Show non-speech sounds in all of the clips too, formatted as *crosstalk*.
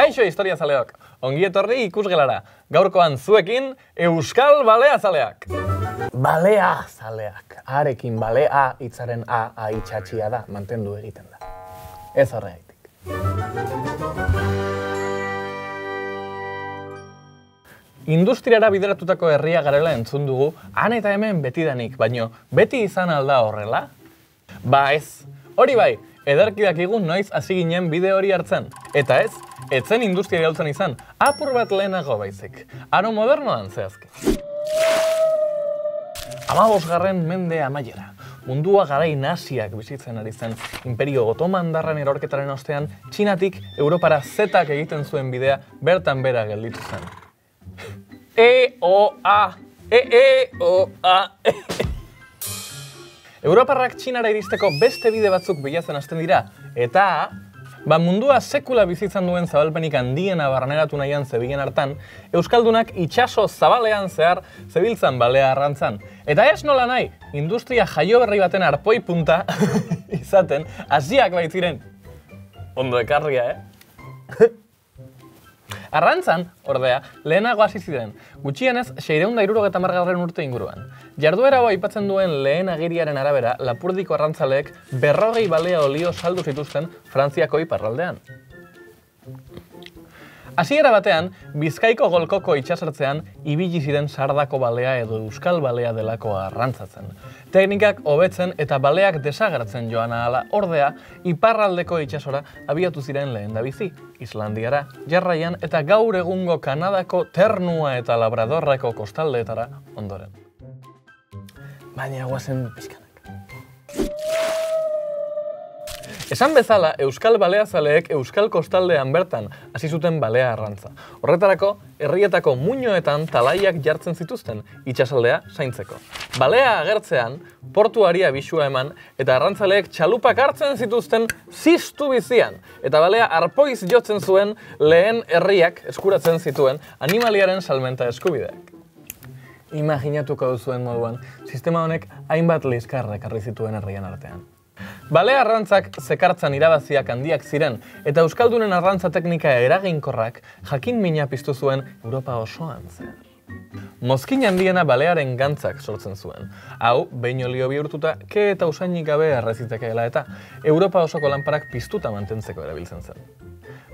Kaixo historia zaleok, ongi etorri ikusgelara, gaurkoan zuekin Euskal Balea zaleak. Balea zaleak, arekin balea hitzaren a, a itxatxia da, mantendu egiten da. Ez horregaitik. Industriara bideratutako herria garela entzun dugu, han eta hemen betidanik, baino beti izan alda horrela? Ba ez, hori bai, ederki dakigu noiz hasi ginen bide hori hartzen. Eta ez, etzen industria galtzen izan, apur bat lehenago baizik. Aro modernoan zehazki. Amabosgarren mende amaiera. Mundua garai naziak bizitzen ari zen Imperio Otoman darren erorketaren ostean, Txinatik Europara zetak egiten zuen bidea bertan bera gelditu zen. E, O, A, E, E, O, A. Europarrak Txinara iristeko beste bide batzuk bilatzen hasten dira, eta Ba mundua sekula bizitzan duen zabalpenik handiena barneratu nahian zebilen hartan, Euskaldunak itxaso zabalean zehar zebiltzan balea arrantzan. Eta ez nola nahi, industria jaio berri baten arpoi punta *laughs* izaten, hasiak baitziren. Ondo ekarria, eh? *laughs* Arrantzan, ordea, lehenago hasi ziren, gutxienez, seireunda irurogeta margarren urte inguruan. Jarduera hau aipatzen duen lehen agiriaren arabera, lapurdiko arrantzaleek berrogei balea olio saldu zituzten Frantziako iparraldean. Hasiera batean, Bizkaiko golkoko itxasertzean ibili ziren sardako balea edo euskal balea delako arrantzatzen. Teknikak hobetzen eta baleak desagertzen joan ahala ordea, iparraldeko itxasora abiatu ziren lehen da bizi, Islandiara, jarraian eta gaur egungo Kanadako ternua eta labradorreko kostaldeetara ondoren. Baina guazen pizkanak. Esan bezala, Euskal Baleazaleek Euskal Kostaldean bertan hasi zuten balea arrantza. Horretarako, herrietako muñoetan talaiak jartzen zituzten, itxasaldea zaintzeko. Balea agertzean, portuaria bisua eman, eta arrantzaleek txalupak hartzen zituzten ziztu bizian. Eta balea arpoiz jotzen zuen lehen herriak eskuratzen zituen animaliaren salmenta eskubideak. Imaginatuko duzuen moduan, sistema honek hainbat lizkarra ekarri zituen herrian artean. Bale arrantzak zekartzan irabaziak handiak ziren, eta Euskaldunen arrantza teknika eraginkorrak jakin mina piztu zuen Europa osoan zen. Mozkin handiena balearen gantzak sortzen zuen. Hau, behin olio bihurtuta, ke eta usainik gabe errezitekeela eta Europa osoko lanparak piztuta mantentzeko erabiltzen zen.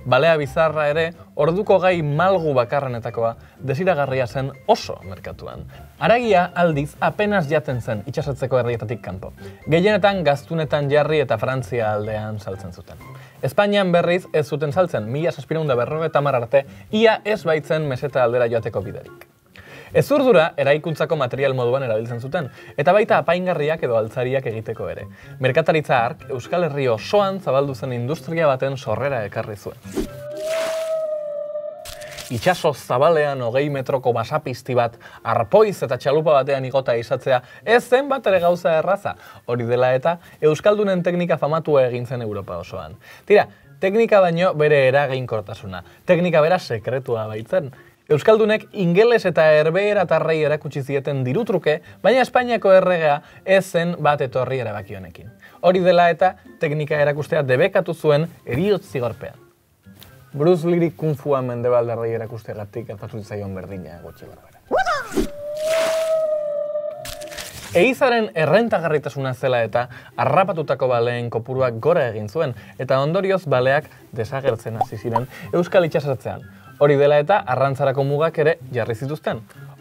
Balea bizarra ere, orduko gai malgu bakarrenetakoa desiragarria zen oso merkatuan. Aragia aldiz apenas jaten zen itxasatzeko herrietatik kanpo. Gehienetan gaztunetan jarri eta Frantzia aldean saltzen zuten. Espainian berriz ez zuten saltzen, mila saspireunda berroge tamar arte, ia ez baitzen meseta aldera joateko biderik. Ezurdura eraikuntzako material moduan erabiltzen zuten, eta baita apaingarriak edo altzariak egiteko ere. Merkataritza hark Euskal Herri osoan zabaldu zen industria baten sorrera ekarri zuen. Itxaso zabalean hogei metroko basapizti bat, arpoiz eta txalupa batean igota izatzea, ez zen bat ere gauza erraza. Hori dela eta Euskaldunen teknika famatua egin zen Europa osoan. Tira, teknika baino bere eraginkortasuna, teknika bera sekretua baitzen. Euskaldunek ingeles eta herbeera tarrei erakutsi zieten dirutruke, baina Espainiako erregea ez zen bat etorri erabaki honekin. Hori dela eta teknika erakustea debekatu zuen eriot zigorpean. Bruce Lee kung fua mendebaldarrei erakusteagatik gertatu zaion berdina gotxe barbara. Eizaren errentagarritasuna zela eta harrapatutako baleen kopuruak gora egin zuen eta ondorioz baleak desagertzen hasi ziren Euskal Itxasartzean. Hori dela eta arrantzarako mugak ere jarri zituzten.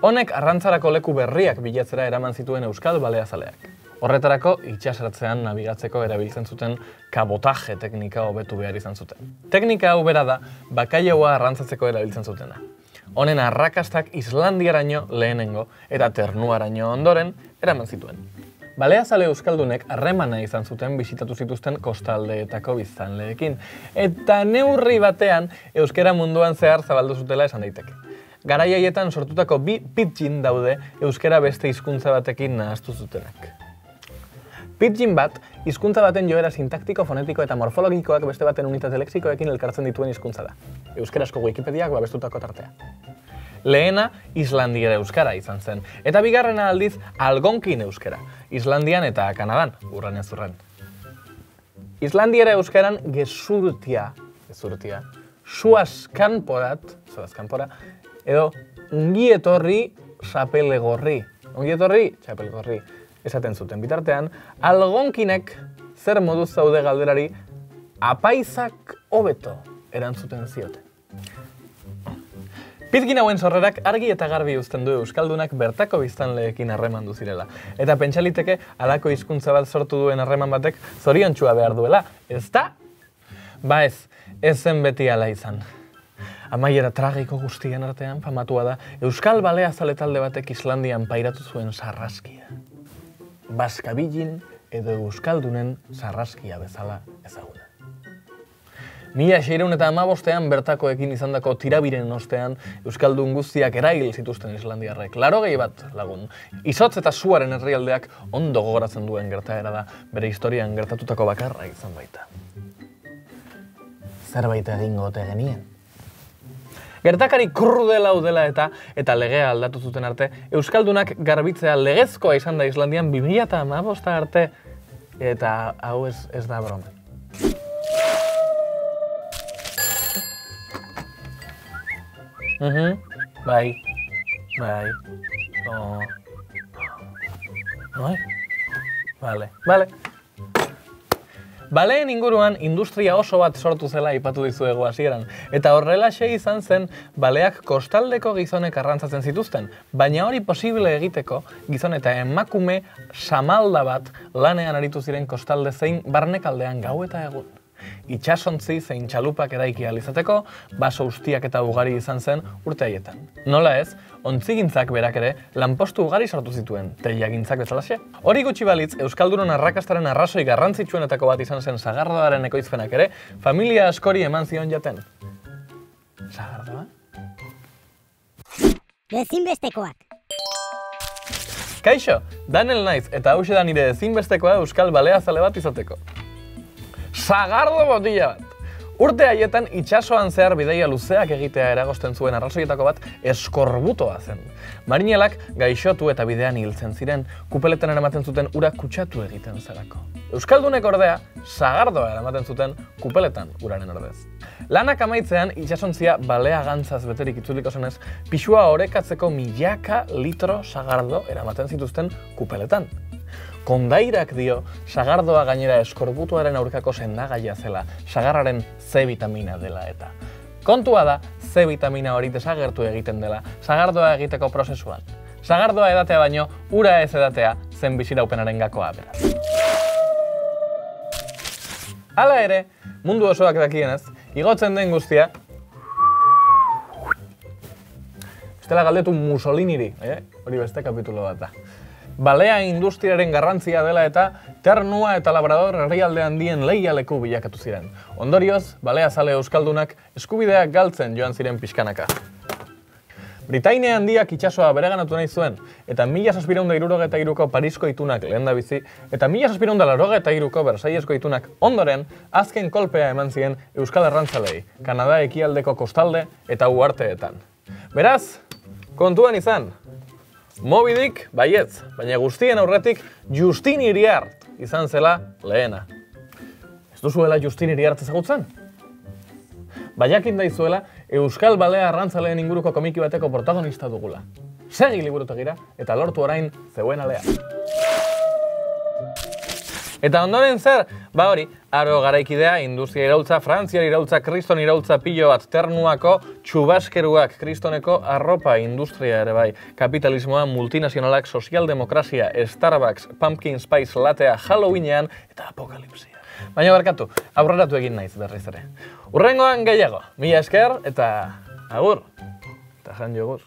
Honek arrantzarako leku berriak bilatzera eraman zituen Euskal Baleazaleak. Horretarako itxasartzean nabigatzeko erabiltzen zuten kabotaje teknika hobetu behar izan zuten. Teknika hau bera da bakailaua arrantzatzeko erabiltzen zutena. Honen arrakastak Islandiaraino lehenengo eta ternuaraino ondoren eraman zituen. Baleazale Euskaldunek harremana izan zuten bisitatu zituzten kostaldeetako biztanleekin, eta neurri batean euskera munduan zehar zabaldu zutela esan daiteke. Garai haietan sortutako bi pitjin daude euskera beste hizkuntza batekin nahaztu zutenak. Pitjin bat, hizkuntza baten joera sintaktiko, fonetiko eta morfologikoak beste baten unitate leksikoekin elkartzen dituen hizkuntza da. Euskerazko Wikipediak babestutako tartea. Lehena Islandiera euskara izan zen, eta bigarrena aldiz algonkin euskara, Islandian eta Kanadan, urren ez urren. Islandiera euskaran gezurtia, gezurtia, suaz kanporat, suaz kanpora, edo ungi etorri sapelegorri. Ongi etorri, txapelegorri. Esaten zuten bitartean, algonkinek zer moduz zaude galderari apaizak hobeto erantzuten zioten. Pizgin hauen sorrerak argi eta garbi uzten du Euskaldunak bertako biztanleekin harreman du zirela. Eta pentsaliteke alako hizkuntza bat sortu duen harreman batek zoriontsua behar duela, ez da? Ba ez, ez zen beti ala izan. Amaiera tragiko guztien artean famatua da Euskal Balea zale talde batek Islandian pairatu zuen sarraskia. Baskabilin edo Euskaldunen sarraskia bezala ezaguna. Mila seireun eta amabostean bertakoekin izandako tirabiren ostean Euskaldun guztiak erail zituzten Islandiarrek. Laro gehi bat lagun. Izotz eta suaren herrialdeak ondo gogoratzen duen gertaera da bere historian gertatutako bakarra izan baita. Zerbait egingo ote genien. Gertakari krudela udela eta eta legea aldatu zuten arte, Euskaldunak garbitzea legezkoa izan da Islandian 2000 eta amabosta arte, eta hau ez, ez da broma. Mhm. Bai. Bai. Oh. Bai. Vale. Vale. Baleen inguruan industria oso bat sortu zela ipatu dizuegu hasieran. Eta horrela izan zen baleak kostaldeko gizonek arrantzatzen zituzten, baina hori posible egiteko gizon eta emakume samalda bat lanean aritu ziren kostalde zein barnekaldean gau eta egun itxasontzi zein txalupak eraiki izateko, baso ustiak eta ugari izan zen urte haietan. Nola ez, ontzigintzak berak ere lanpostu ugari sortu zituen, teiagintzak bezalaxe. Hori gutxi balitz, Euskaldunon arrakastaren arrazoi garrantzitsuenetako bat izan zen zagardoaren ekoizpenak ere, familia askori eman zion jaten. Zagardoa? Ezinbestekoak. Kaixo, Daniel naiz eta hause da nire ezinbestekoa Euskal Balea zale bat izateko zagardo botila bat. Urte haietan itxasoan zehar bideia luzeak egitea eragosten zuen arrazoietako bat eskorbutoa zen. Marinelak gaixotu eta bidean hiltzen ziren, kupeletan eramaten zuten ura kutsatu egiten zelako. Euskaldunek ordea, zagardoa eramaten zuten kupeletan uraren ordez. Lanak amaitzean itxasontzia balea gantzaz beterik itzuliko zenez, pixua orekatzeko milaka litro zagardo eramaten zituzten kupeletan kondairak dio sagardoa gainera eskorbutuaren aurkako sendagaia zela, sagarraren C vitamina dela eta. Kontua da, C vitamina hori desagertu egiten dela, sagardoa egiteko prozesuan. Sagardoa edatea baino, ura ez edatea zen biziraupenaren gakoa beraz. Hala ere, mundu osoak dakienez, igotzen den guztia, Estela galdetu Mussoliniri, eh? hori beste kapitulo bat da balea industriaren garrantzia dela eta ternua eta labrador herrialde handien lehialeku bilakatu ziren. Ondorioz, balea zale euskaldunak eskubideak galtzen joan ziren pixkanaka. Britaine handiak itxasoa bereganatu nahi zuen, eta mila saspireunda irurogeta iruko Parisko itunak lehen bizi, eta mila saspireunda larogeta iruko Bersailesko itunak ondoren, azken kolpea eman ziren Euskal Herrantzalei, Kanada ekialdeko kostalde eta uarteetan. Beraz, kontuan izan, Mobidik, baietz, baina guztien aurretik Justin Iriart izan zela lehena. Ez duzuela Justin Iriart ezagutzen? Baiakin daizuela Euskal Balea arrantzaleen inguruko komiki bateko protagonista dugula. Segi liburutegira eta lortu orain zeuen alea. Eta ondoren zer, ba hori, aro garaikidea, industria iraultza, frantzia iraultza, kriston iraultza pilo bat, ternuako, txubaskeruak, kristoneko arropa industria ere bai, kapitalismoa, multinazionalak, sozialdemokrazia, Starbucks, pumpkin spice latea, Halloweenean, eta apokalipsia. Baina barkatu, aurreratu egin naiz berriz ere. Urrengoan gehiago, mila esker, eta agur, eta jan jogur.